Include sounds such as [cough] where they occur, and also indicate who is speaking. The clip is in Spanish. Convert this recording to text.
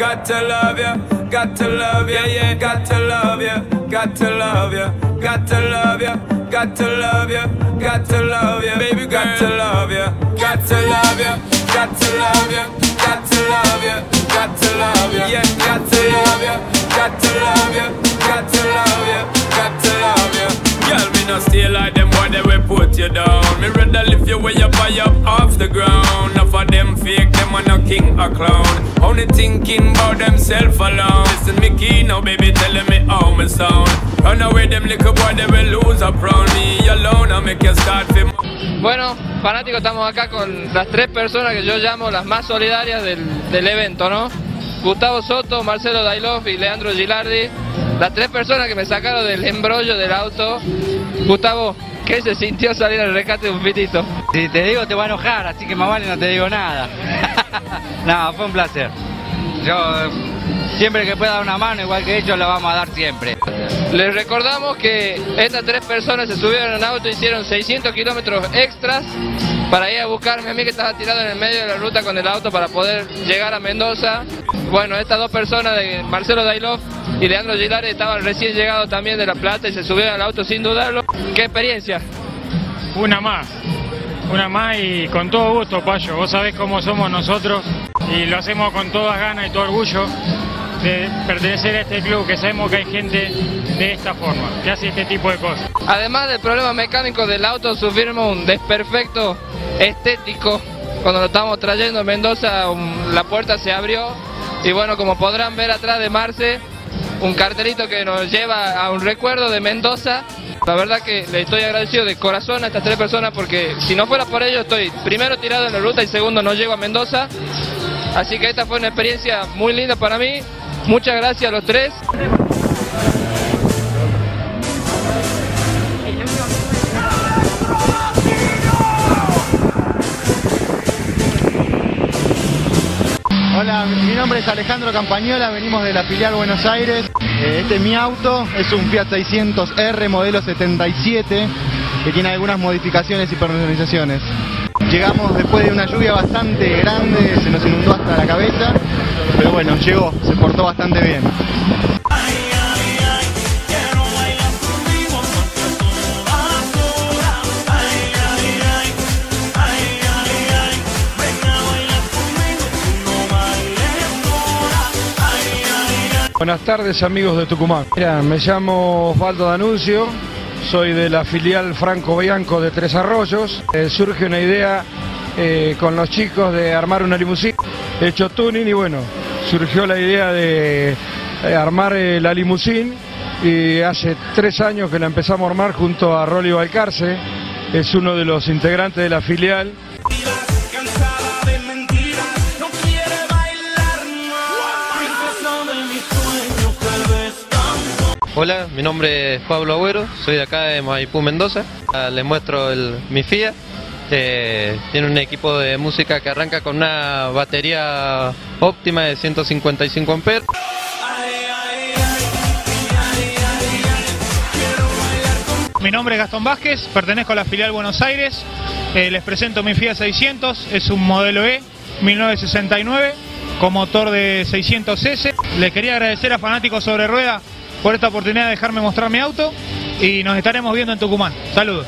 Speaker 1: got to love ya, got to love ya, yeah, got to love ya, got to love ya, got to love ya, got to love ya, got to love ya, baby, got to love ya, got to love ya, got to love ya, got to love ya, boy, put you down. Me you up up off the ground. No baby, telling me how sound. Start.
Speaker 2: Bueno, fanáticos, estamos acá con las tres personas que yo llamo las más solidarias del, del evento, ¿no? Gustavo Soto, Marcelo Dailov y Leandro Gilardi, las tres personas que me sacaron del embrollo del auto. Gustavo, ¿qué se sintió salir al rescate de un pitito?
Speaker 3: Si te digo te va a enojar, así que más vale no te digo nada. [laughs] no, fue un placer. Yo eh, siempre que pueda dar una mano, igual que ellos, la vamos a dar siempre.
Speaker 2: Les recordamos que estas tres personas se subieron en auto, hicieron 600 kilómetros extras para ir a buscarme a mí que estaba tirado en el medio de la ruta con el auto para poder llegar a Mendoza. Bueno, estas dos personas, de Marcelo Dailov y Leandro Gilari, estaban recién llegados también de La Plata y se subieron al auto sin dudarlo. ¿Qué experiencia?
Speaker 4: Una más, una más y con todo gusto, Payo. Vos sabés cómo somos nosotros y lo hacemos con todas ganas y todo orgullo de pertenecer a este club, que sabemos que hay gente de esta forma, que hace este tipo de cosas.
Speaker 2: Además del problema mecánico del auto, sufrimos un desperfecto estético. Cuando lo estábamos trayendo a Mendoza, la puerta se abrió y bueno, como podrán ver atrás de Marce, un cartelito que nos lleva a un recuerdo de Mendoza. La verdad que le estoy agradecido de corazón a estas tres personas porque si no fuera por ellos estoy primero tirado en la ruta y segundo no llego a Mendoza. Así que esta fue una experiencia muy linda para mí. Muchas gracias a los tres.
Speaker 5: Hola, mi nombre es Alejandro Campañola, venimos de la filial Buenos Aires. Eh, Este es mi auto, es un Fiat 600R modelo 77 que tiene algunas modificaciones y personalizaciones. Llegamos después de una lluvia bastante grande, se nos inundó hasta la cabeza, pero bueno, llegó, se portó bastante bien.
Speaker 6: Buenas tardes amigos de Tucumán. Mira, me llamo Osvaldo Danuncio, soy de la filial Franco Bianco de Tres Arroyos. Eh, surge una idea eh, con los chicos de armar una limusina, he hecho tuning y bueno, surgió la idea de eh, armar la limusina y hace tres años que la empezamos a armar junto a Rolly Balcarce, es uno de los integrantes de la filial.
Speaker 7: Hola, mi nombre es Pablo Agüero, soy de acá de Maipú, Mendoza. Ah, Les muestro el, mi FIA. Eh, tiene un equipo de música que arranca con una batería óptima de 155 amperes.
Speaker 8: Mi nombre es Gastón Vázquez, pertenezco a la filial Buenos Aires. Eh, les presento mi Fiat 600, es un modelo E 1969 con motor de 600S. Les quería agradecer a Fanáticos sobre Rueda por esta oportunidad de dejarme mostrar mi auto y nos estaremos viendo en Tucumán. Saludos.